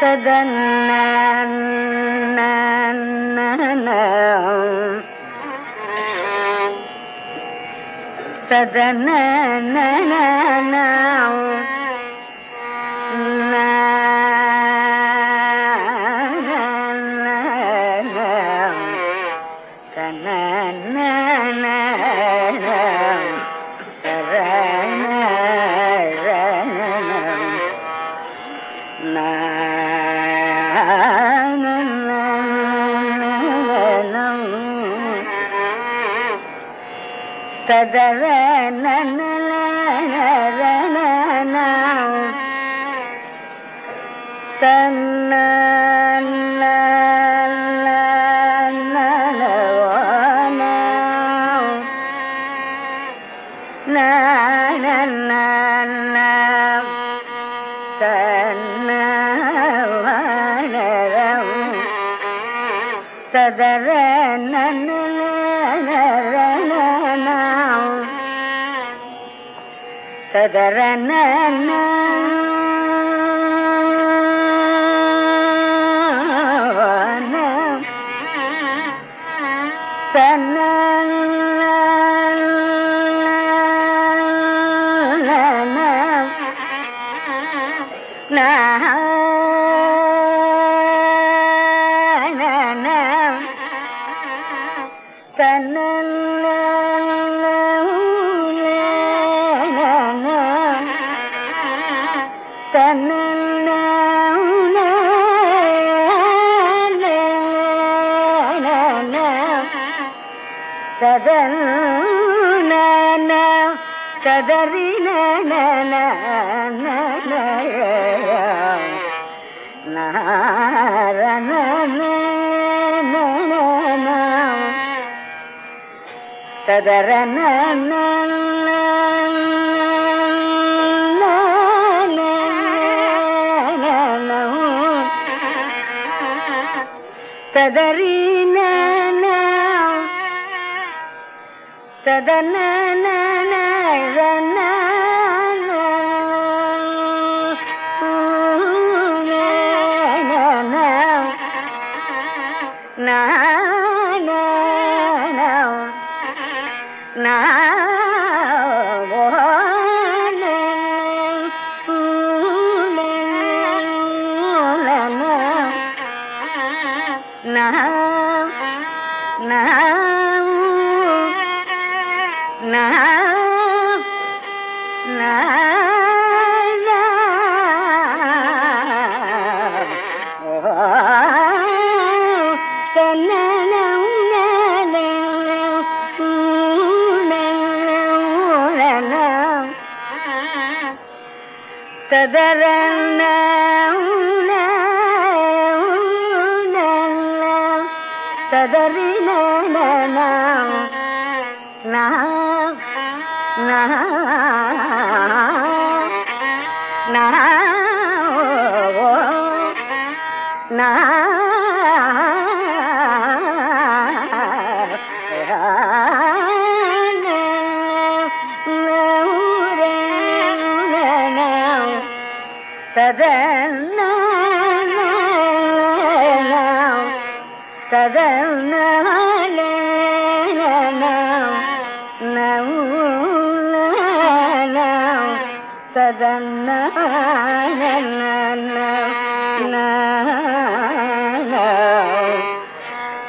ಸದನ ததரன கதறின கதறன ததறின ததன அழன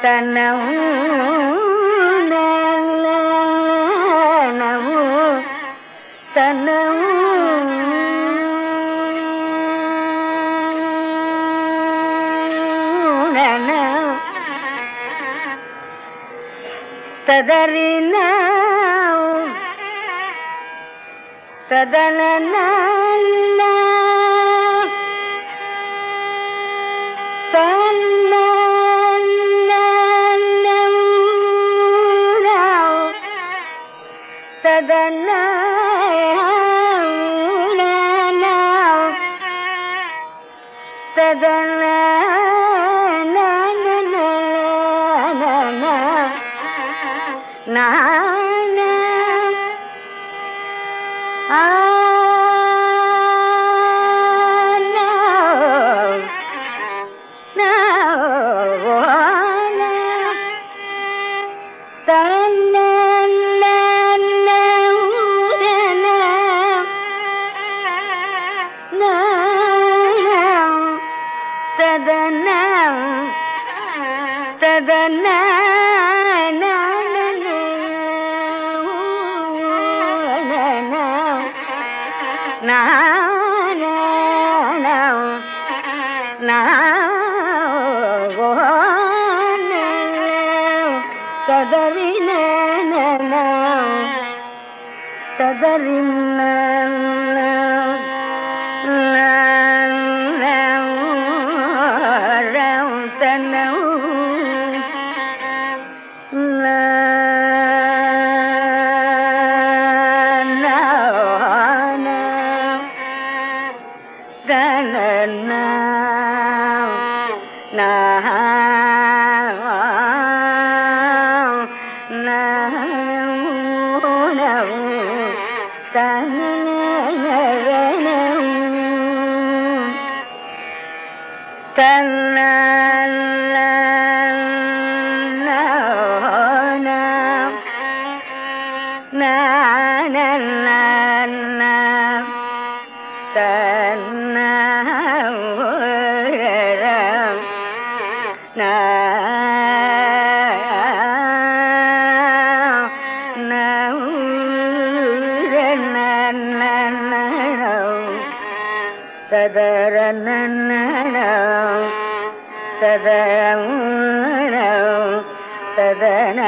تنولا ತದರಿನ ಸದನ ததரன ததன ததன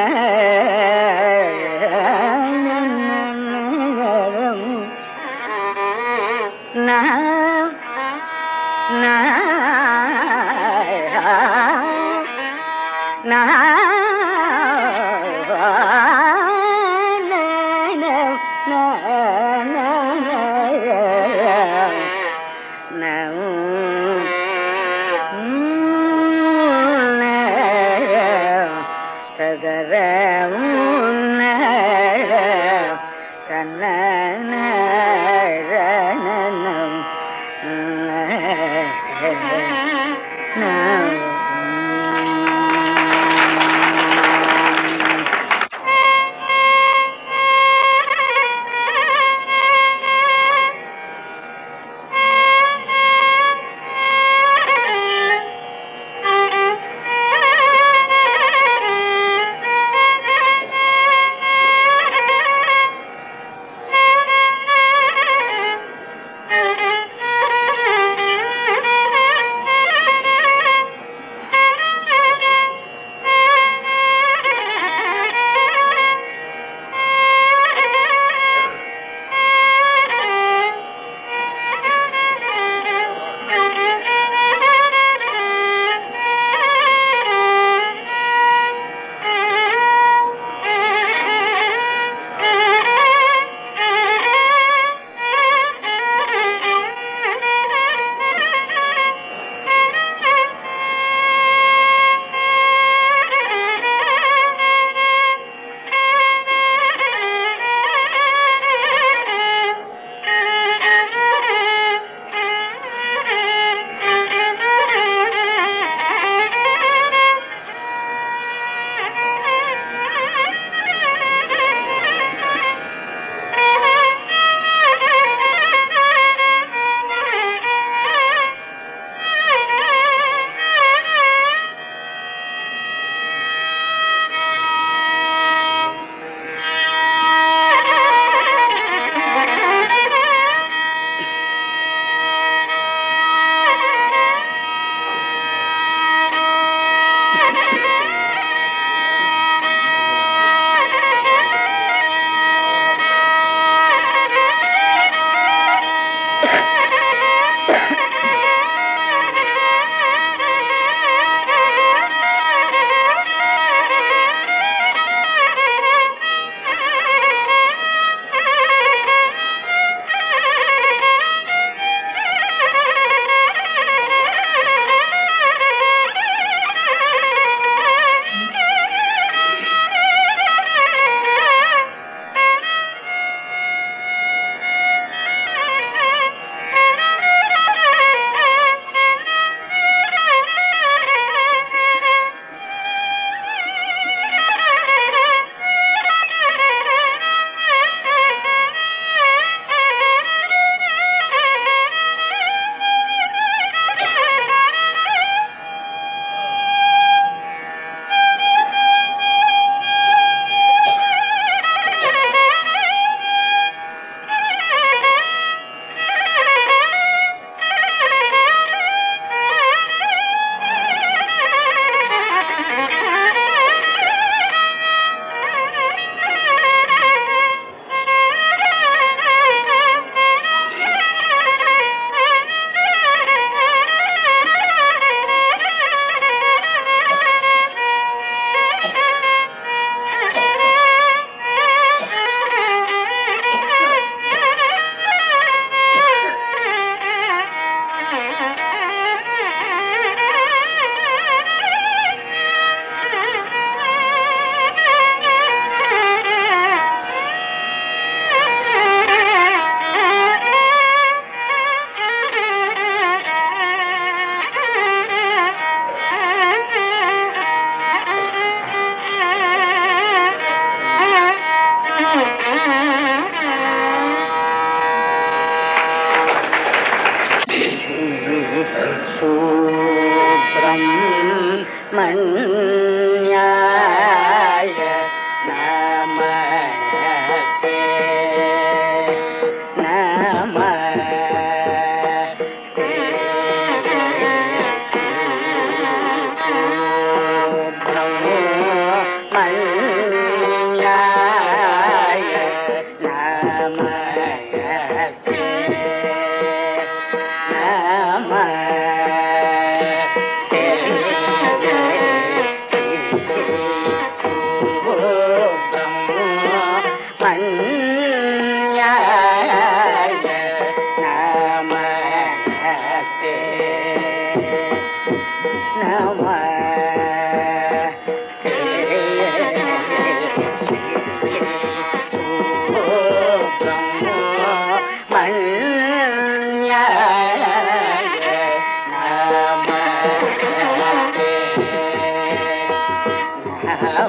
lòng mình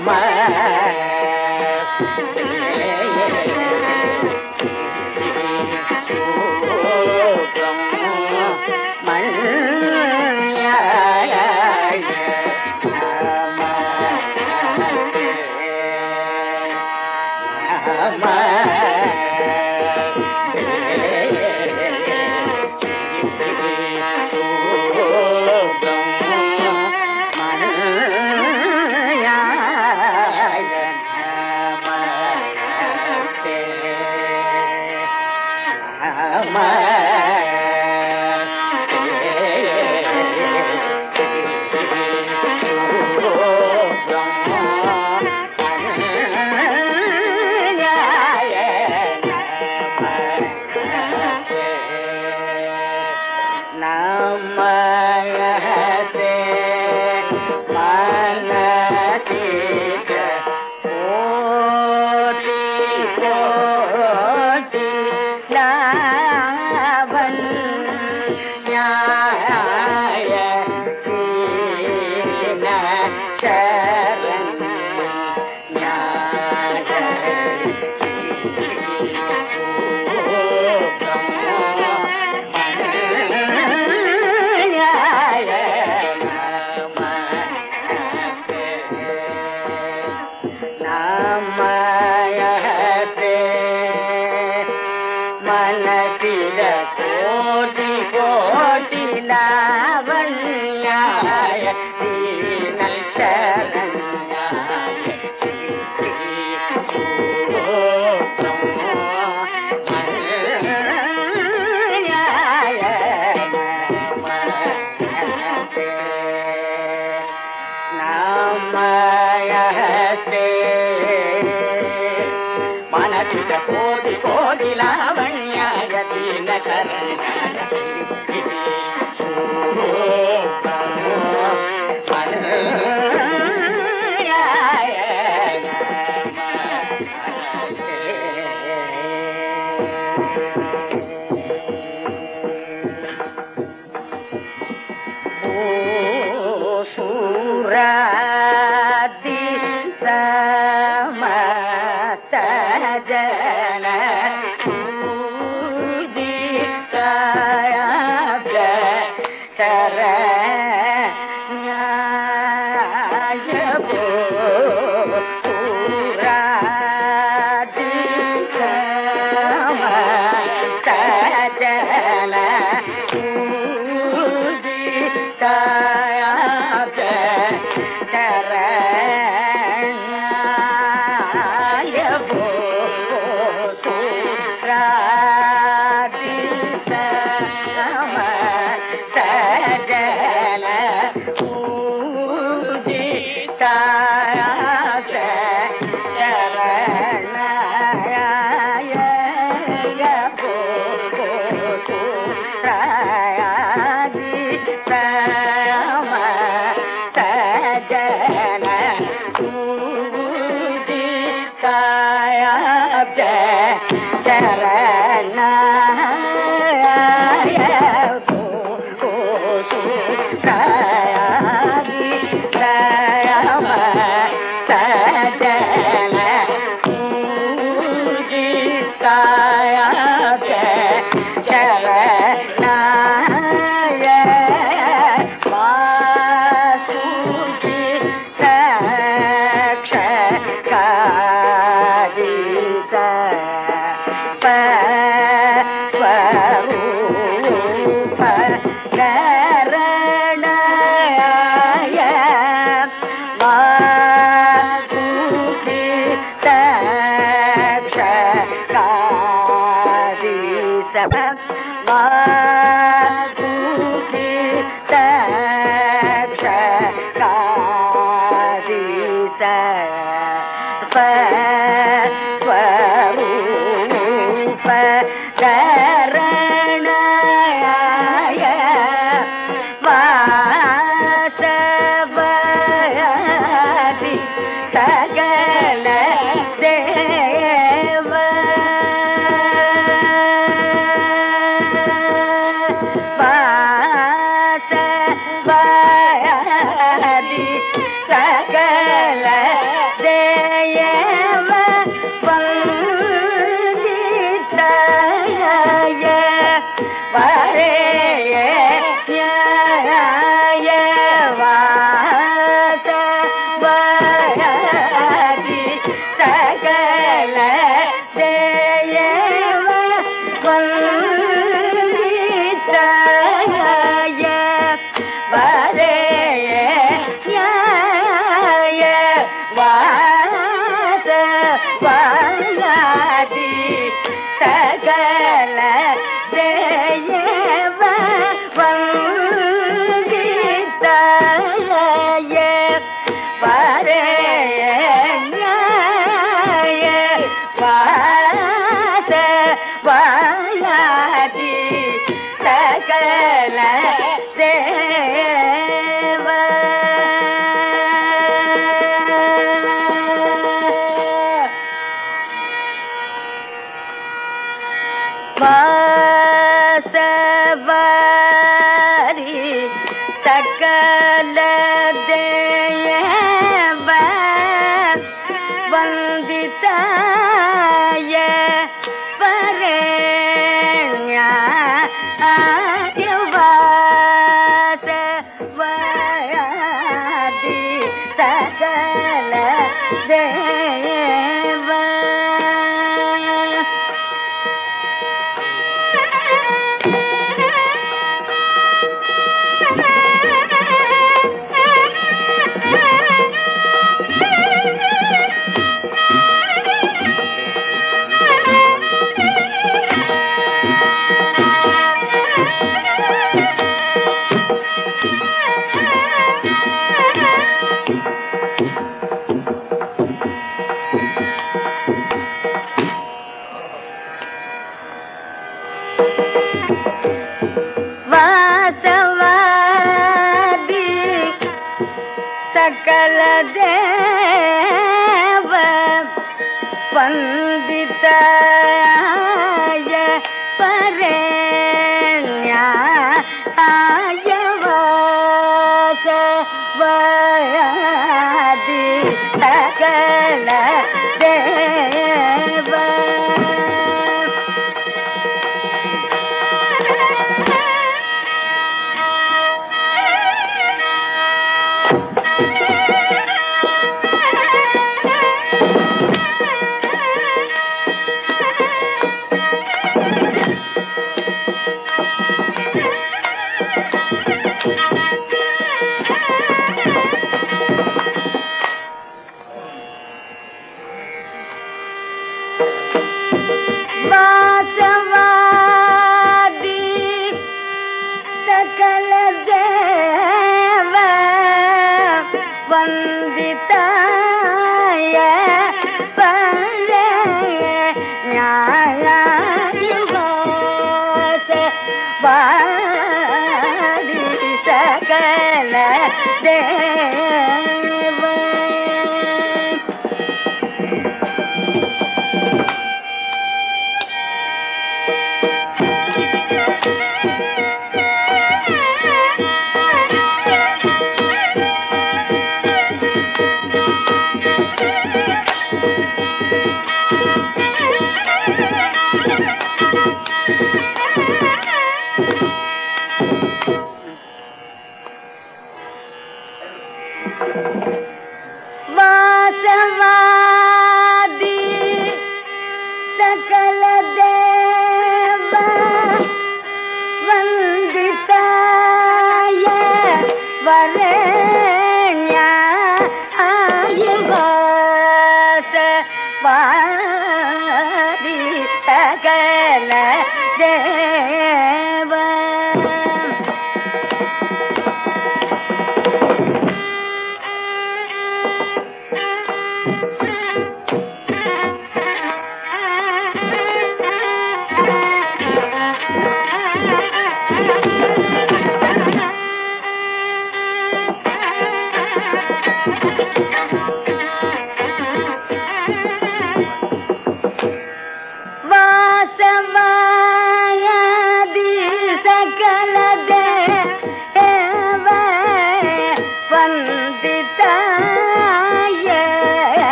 my my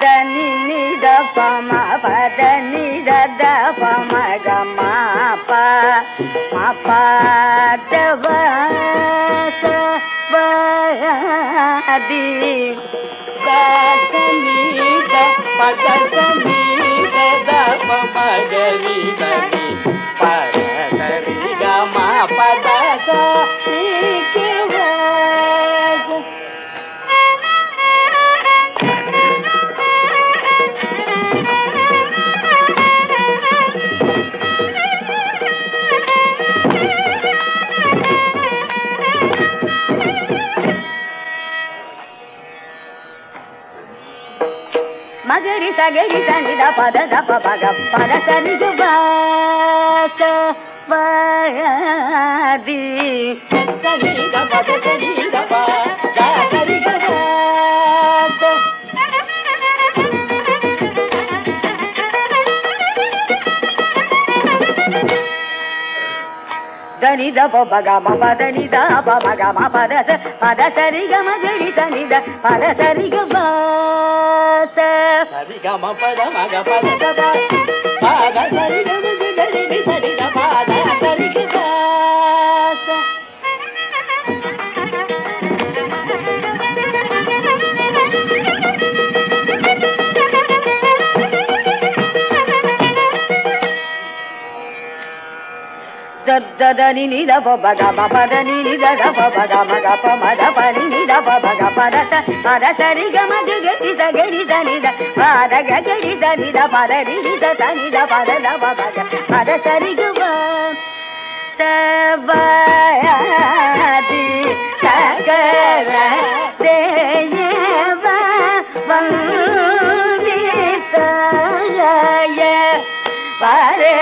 ద ని ని ద ప మ ప ద ని ద ద ప మ గ మ ప మ ప ద వ స వ ది ద ద ని ద ప ద ద ని ద ద ప మ గ ద మగరి సగరి సని ద పద ద ప పగ పద సరి గ వాస వరది సరి గ పద సరి గ ప ద సరి గ వాస దని ద ప పగ మ పద ని ద ప పగ మ పద స పద సరి గమ మగరి సని ద పద సరి గ వాస హరి గమ పద మగ పద ద పద సరి గమ మ సరి గ పద దని ని ద ప పగ మ పద ని ని ద ద ప పద సరి గ మ గ దనిద పద గ దనిద పద నిద తనిద పద ద ప పద సరి గ వ సవాది సకల దేవ పరే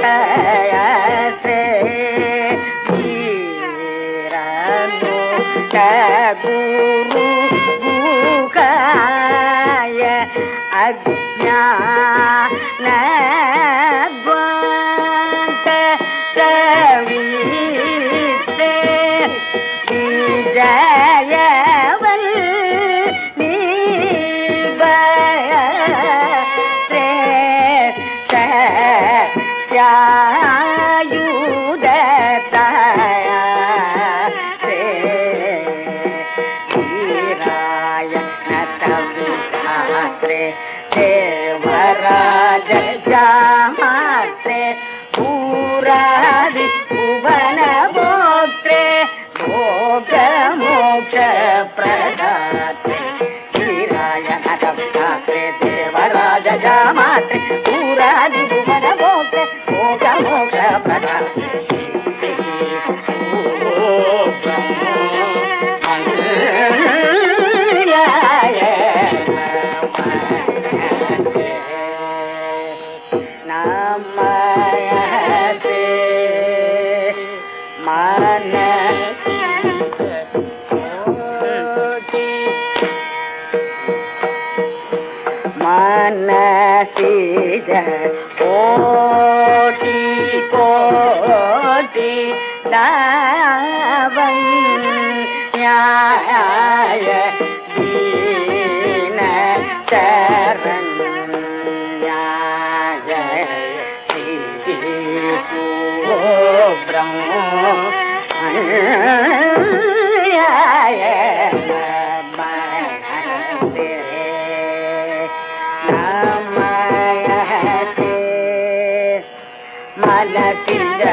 कयास कीरो Fred. கட்டிட